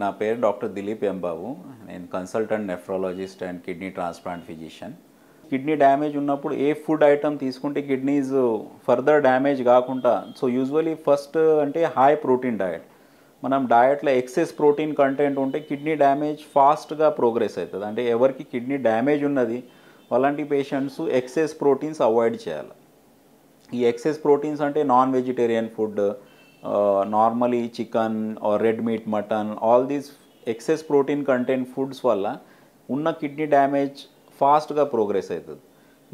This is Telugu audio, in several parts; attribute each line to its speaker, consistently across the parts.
Speaker 1: నా పేరు డాక్టర్ దిలీప్ ఎంబాబు నేను consultant nephrologist and kidney transplant physician. Kidney damage ఉన్నప్పుడు ఏ ఫుడ్ ఐటమ్ తీసుకుంటే కిడ్నీస్ ఫర్దర్ డ్యామేజ్ కాకుండా సో యూజువలీ ఫస్ట్ అంటే హై ప్రోటీన్ డయట్ మనం డయట్లో ఎక్సెస్ ప్రోటీన్ కంటెంట్ ఉంటే కిడ్నీ డ్యామేజ్ ఫాస్ట్గా ప్రోగ్రెస్ అవుతుంది. అంటే ఎవరికి కిడ్నీ డ్యామేజ్ ఉన్నది అలాంటి పేషెంట్స్ ఎక్సెస్ ప్రోటీన్స్ అవాయిడ్ చేయాలి. ఈ ఎక్సెస్ ప్రోటీన్స్ అంటే non vegetarian food normally chicken or red meat mutton all these excess protein content foods వల్ల ఉన్న కిడ్నీ డ్యామేజ్ ఫాస్ట్గా ప్రోగ్రెస్ అవుతుంది.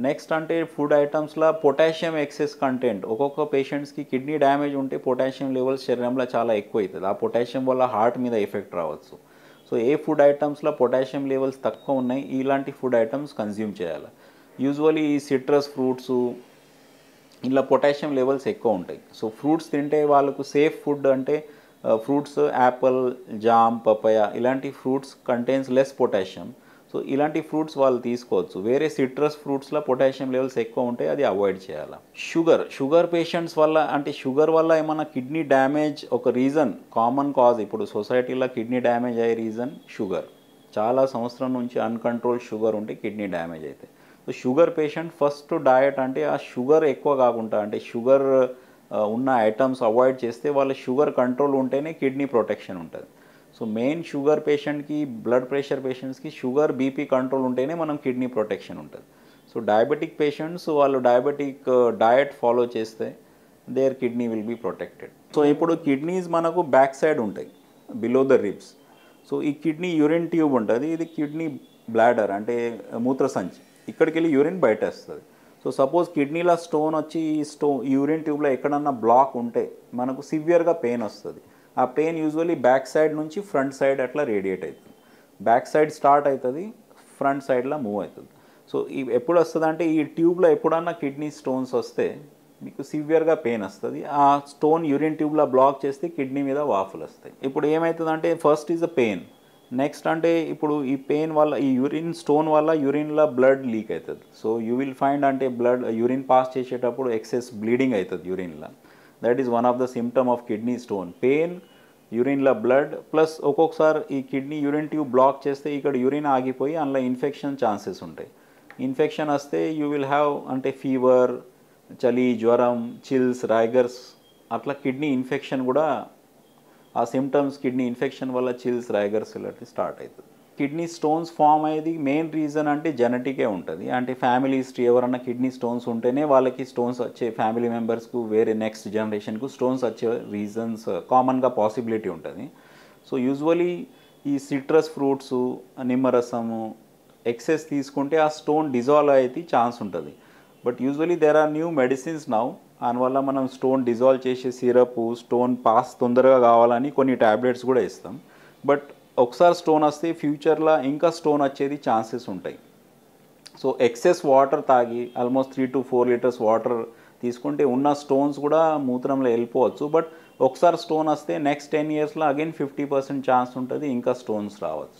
Speaker 1: నెక్స్ట్ అంటే ఫుడ్ ఐటమ్స్లో పొటాషియం ఎక్సెస్ కంటెంట్ ఒక్కొక్క పేషెంట్స్కి కిడ్నీ డ్యామేజ్ ఉంటే పొటాషియం లెవెల్స్ శరీరంలో చాలా ఎక్కువ అవుతుంది. ఆ పొటాషియం వల్ల హార్ట్ మీద ఎఫెక్ట్ రావచ్చు. సో ఏ ఫుడ్ ఐటమ్స్లో పొటాషియం లెవెల్స్ తక్కువ ఉన్నాయి ఇలాంటి ఫుడ్ ఐటమ్స్ కన్జ్యూమ్ చేయాలి. యూజువలీ ఈ సిట్రస్ ఫ్రూట్స్ ఇలా పొటాషియం లెవెల్స్ ఎక్కువ ఉంటాయి. సో ఫ్రూట్స్ తింటే వాళ్ళకు సేఫ్ ఫుడ్ అంటే ఫ్రూట్స్ యాపిల్ జామ్ పపాయ ఇలాంటి fruits contains less potassium. So ఇలాంటి ఫ్రూట్స్ వాళ్ళు తీసుకోవచ్చు. వేరే సిట్రస్ ఫ్రూట్స్లో పొటాషియం లెవెల్స్ ఎక్కువ ఉంటాయి అది అవాయిడ్ చేయాలి? షుగర్ షుగర్ పేషెంట్స్ వల్ల అంటే షుగర్ వల్ల ఏమైనా కిడ్నీ డ్యామేజ్ ఒక రీజన్ కామన్ కాజ్ ఇప్పుడు సొసైటీలో కిడ్నీ డ్యామేజ్ అయ్యే రీజన్ షుగర్. చాలా సంవత్సరం నుంచి అన్కంట్రోల్ షుగర్ ఉంటే కిడ్నీ డ్యామేజ్ అవుతాయి so sugar patient first diet అంటే ఆ షుగర్ ఎక్కువ కాకుండా అంటే షుగర్ ఉన్న ఐటమ్స్ అవాయిడ్ చేస్తే వాళ్ళ షుగర్ కంట్రోల్ ఉంటేనే కిడ్నీ ప్రొటెక్షన్ ఉంటుంది. సో మెయిన్ షుగర్ పేషెంట్కి బ్లడ్ ప్రెషర్ పేషెంట్స్కి షుగర్ బీపీ కంట్రోల్ ఉంటేనే మనం కిడ్నీ ప్రొటెక్షన్ ఉంటుంది. సో డయాబెటిక్ పేషెంట్స్ వాళ్ళు డయాబెటిక్ డయట్ ఫాలో చేస్తే their kidney will be protected. So ఇప్పుడు కిడ్నీస్ మనకు బ్యాక్ సైడ్ ఉంటాయి బిలో ద రిబ్స్. సో ఈ కిడ్నీ యూరిన్ ట్యూబ్ ఉంటుంది ఇది కిడ్నీ బ్లాడర్ అంటే మూత్రసంచి. ఇక్కడికి వెళ్ళి యూరిన్ బయట వస్తుంది సో సపోజ్ కిడ్నీలో స్టోన్ వచ్చి ఈ స్టో యూరిన్ ట్యూబ్లో ఎక్కడన్నా బ్లాక్ ఉంటే మనకు సివియర్గా పెయిన్ వస్తుంది. ఆ పెయిన్ యూజువల్లీ బ్యాక్ సైడ్ నుంచి ఫ్రంట్ సైడ్ అట్లా రేడియేట్ అవుతుంది బ్యాక్ సైడ్ స్టార్ట్ అవుతుంది ఫ్రంట్ సైడ్లో మూవ్ అవుతుంది సో ఈ ఎప్పుడు వస్తుంది అంటే ఈ ట్యూబ్లో ఎప్పుడన్నా కిడ్నీ స్టోన్స్ వస్తే మీకు సివియర్గా పెయిన్ వస్తుంది. ఆ స్టోన్ యూరిన్ ట్యూబ్లో బ్లాక్ చేస్తే కిడ్నీ మీద వాఫులు వస్తాయి. ఇప్పుడు ఏమవుతుందంటే first is a pain. Next అంటే ఇప్పుడు ఈ పెయిన్ వల్ల ఈ యూరిన్ స్టోన్ వల్ల యూరిన్లో బ్లడ్ లీక్ అవుతుంది సో యూ విల్ ఫైండ్ అంటే బ్లడ్ యూరిన్ పాస్ చేసేటప్పుడు ఎక్సెస్ బ్లీడింగ్ అవుతుంది యూరిన్లో that is one of the symptom of kidney stone pain యూరిన్లో blood plus ఒక్కొక్కసారి ఈ కిడ్నీ యూరిన్ ట్యూబ్ బ్లాక్ చేస్తే ఇక్కడ యూరిన్ ఆగిపోయి అందులో ఇన్ఫెక్షన్ ఛాన్సెస్ ఉంటాయి. ఇన్ఫెక్షన్ వస్తే యూ విల్ హ్యావ్ అంటే ఫీవర్ చలి జ్వరం చిల్స్ రైగర్స్ అట్లా కిడ్నీ ఇన్ఫెక్షన్ కూడా ఆ సిమ్టమ్స్ కిడ్నీ ఇన్ఫెక్షన్ వల్ల చిల్స్ రైగర్స్ ఇలాంటివి స్టార్ట్ అవుతుంది కిడ్నీ స్టోన్స్ ఫామ్ అయ్యేది మెయిన్ రీజన్ అంటే జెనెటికే ఉంటుంది. అంటే ఫ్యామిలీ హిస్టరీ ఎవరన్నా కిడ్నీ స్టోన్స్ ఉంటేనే వాళ్ళకి స్టోన్స్ వచ్చే ఫ్యామిలీ మెంబర్స్కు వేరే నెక్స్ట్ జనరేషన్కు స్టోన్స్ వచ్చే రీజన్స్ కామన్గా పాసిబిలిటీ ఉంటుంది. సో యూజువలీ ఈ సిట్రస్ ఫ్రూట్స్ నిమ్మరసము ఎక్సెస్ తీసుకుంటే ఆ స్టోన్ డిజాల్వ్ అయితే ఛాన్స్ ఉంటుంది. But usually there are new medicines now. దానివల్ల మనం స్టోన్ డిజాల్వ్ చేసే సిరప్ స్టోన్ పాస్ తొందరగా కావాలని కొన్ని ట్యాబ్లెట్స్ కూడా ఇస్తాం. బట్ ఒకసారి స్టోన్ వస్తే ఫ్యూచర్లో ఇంకా స్టోన్ వచ్చేది ఛాన్సెస్ ఉంటాయి. సో ఎక్సెస్ వాటర్ తాగి almost three to four litres water తీసుకుంటే ఉన్న స్టోన్స్ కూడా మూత్రంలో వెళ్ళిపోవచ్చు. బట్ ఒకసారి స్టోన్ వస్తే నెక్స్ట్ టెన్ ఇయర్స్లో అగైన్ ఫిఫ్టీ పర్సెంట్ ఛాన్స్ ఉంటుంది ఇంకా స్టోన్స్ రావచ్చు.